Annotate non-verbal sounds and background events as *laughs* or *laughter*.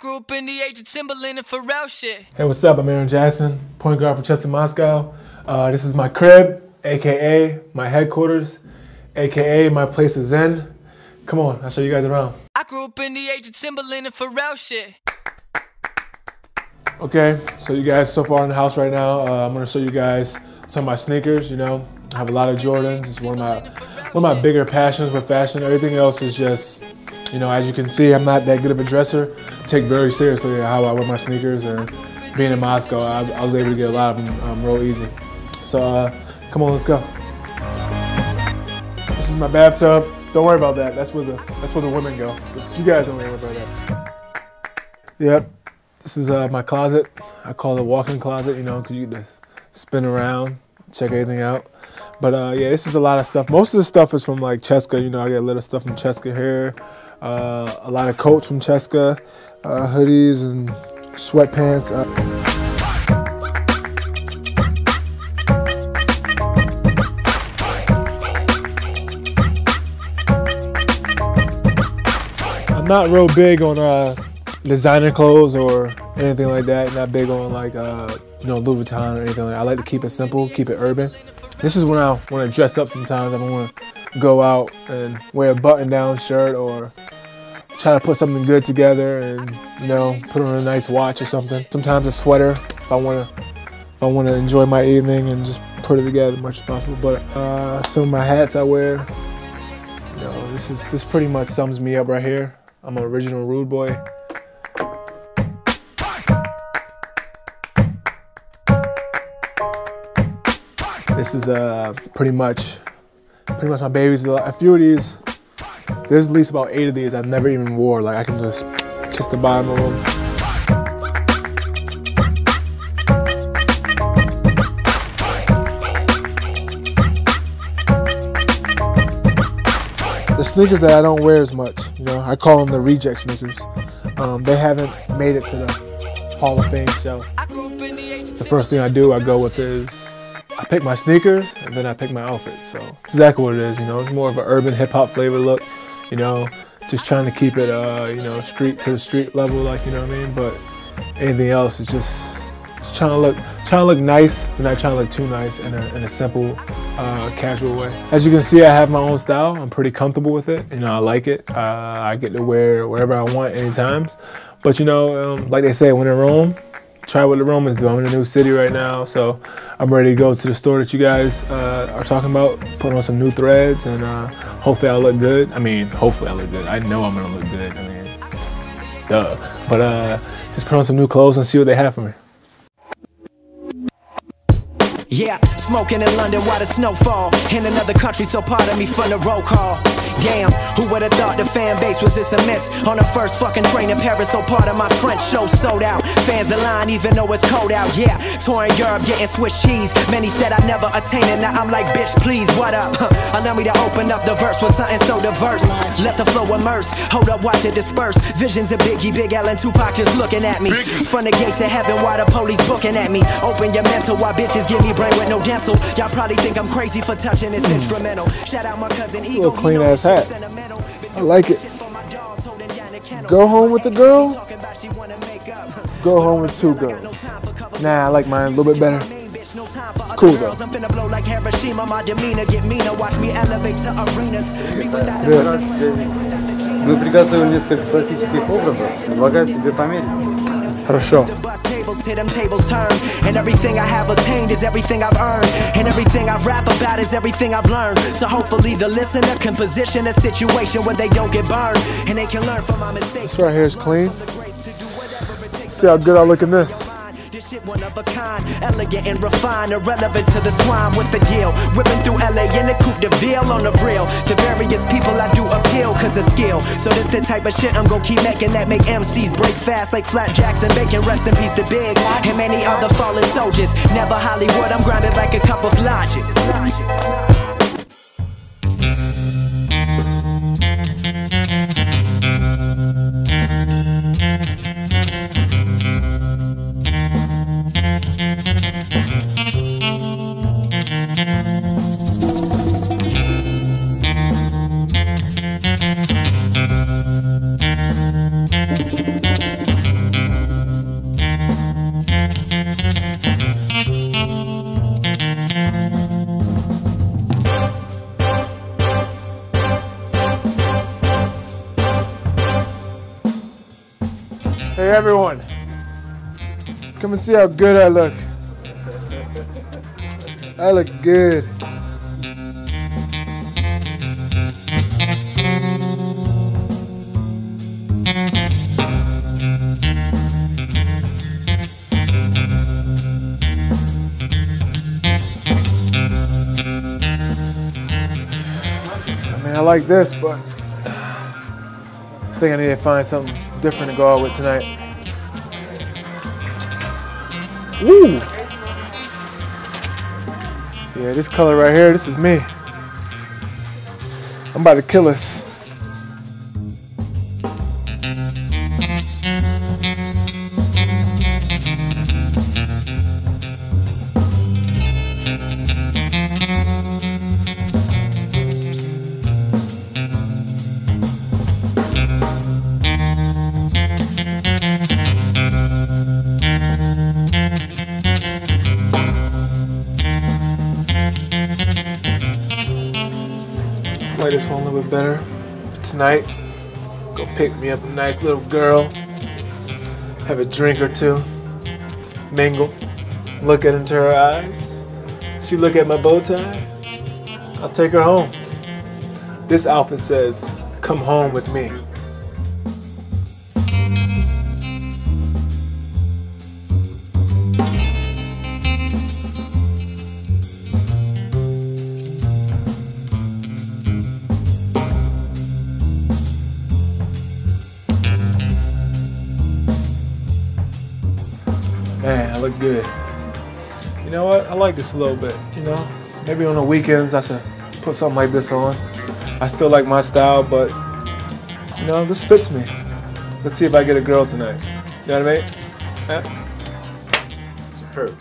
grew up in the age of Timbaland and Pharrell shit. Hey, what's up? I'm Aaron Jackson, point guard for CSKA Moscow. Uh, this is my crib, aka my headquarters, aka my place is zen. Come on, I'll show you guys around. I grew up in the age of Timbaland and Pharrell shit. Okay, so you guys so far in the house right now, uh, I'm gonna show you guys some of my sneakers. You know, I have a lot of Jordans. It's one of my one of my bigger passions with fashion. Everything else is just, you know, as you can see, I'm not that good of a dresser. Take very seriously how I wear my sneakers, and being in Moscow, I, I was able to get a lot of them um, real easy. So, uh, come on, let's go. This is my bathtub. Don't worry about that. That's where the that's where the women go. But you guys don't worry about that. Yep. This is uh, my closet. I call it a walk-in closet, you know, because you get to spin around, check everything out. But uh, yeah, this is a lot of stuff. Most of the stuff is from like CSKA. You know, I get a little stuff from CSKA here. Uh, a lot of coats from CSKA, uh, hoodies and sweatpants. Uh, I'm not real big on uh, designer clothes or anything like that. Not big on like uh, you know Louis Vuitton or anything like that. I like to keep it simple, keep it urban. This is when I want to dress up sometimes. I want to go out and wear a button-down shirt or try to put something good together and you know put on a nice watch or something. Sometimes a sweater if I want to if I want to enjoy my evening and just put it together as much as possible. But uh, some of my hats I wear. You know, this is this pretty much sums me up right here. I'm an original rude boy. This is uh, pretty much pretty much my babies. A few of these, there's at least about eight of these I've never even wore. Like I can just kiss the bottom of them. The sneakers that I don't wear as much, you know, I call them the reject sneakers. Um, they haven't made it to the Hall of Fame the The first thing I do, I go with is I pick my sneakers and then I pick my outfit. So it's exactly what it is. You know, it's more of an urban hip hop flavor look. You know, just trying to keep it, uh, you know, street to the street level, like you know what I mean. But anything else is just, just trying to look, trying to look nice, but not trying to look too nice in a, in a simple, uh, casual way. As you can see, I have my own style. I'm pretty comfortable with it. You know, I like it. Uh, I get to wear wherever I want, anytime. But you know, um, like they say, when in Rome, try what the Romans do. I'm in a new city right now, so I'm ready to go to the store that you guys uh, are talking about, put on some new threads, and uh, hopefully I'll look good. I mean, hopefully I look good. I know I'm gonna look good. I mean, duh. But uh, just put on some new clothes and see what they have for me. Yeah, smoking in London while the snow fall. In another country, so pardon me from the roll call. Damn, who would have thought the fan base was this immense? On the first fucking train in Paris, so part of my French show sold out. Fans align even though it's cold out. Yeah, touring Europe, getting Swiss cheese. Many said I'd never attain it, now I'm like, bitch, please, what up? *laughs* Allow me to open up the verse with something so diverse. Let the flow immerse. Hold up, watch it disperse. Visions of Biggie, Big L, and Tupac just looking at me. From the gates of heaven, while the police booking at me. Open your mental why bitches give me brain with no dental. Y'all probably think I'm crazy for touching this instrumental. Shout out my cousin Ego. little clean ass this hat. shit sentimental. I like it. Shit for my dogs, holding down the kennel. Go home with the girl? Talking about she wanna make up. Go home with two girls. Nah, I like mine a little bit better. It's cool, though. I'm finna blow like Hiroshima. My demeanor get meaner. Watch me elevate to arenas. Me without the Привет. Мы приготовили несколько классических образов. Предлагаю тебе померить. Хорошо. The bus tables to them tables turn. And everything I have attained is everything I've earned. And everything I rap about is everything I've learned. So hopefully the listener can position a situation where they don't get burned. And they can learn from my mistakes. This right here is clean. See how good I look in this. Shit one of a kind, elegant and refined, irrelevant to the swine. What's the deal? Whipping through LA in a coupe de ville on the real. To various people, I do appeal cause of skill. So this the type of shit I'm gonna keep making that make MCs break fast like flapjacks and bacon. Rest in peace to Big and many other fallen soldiers. Never Hollywood, I'm grounded like a cup of logic. Everyone, come and see how good I look. I look good. I mean, I like this, but I think I need to find something different to go out with tonight. Woo! Yeah, this color right here, this is me. I'm about to kill us. Bit better tonight. Go pick me up a nice little girl. Have a drink or two. Mingle. Look at into her eyes. She look at my bow tie. I'll take her home. This outfit says, come home with me. I look good. You know what? I like this a little bit. You know, maybe on the weekends I should put something like this on. I still like my style, but you know, this fits me. Let's see if I get a girl tonight. You know what I mean? Yeah. Superb.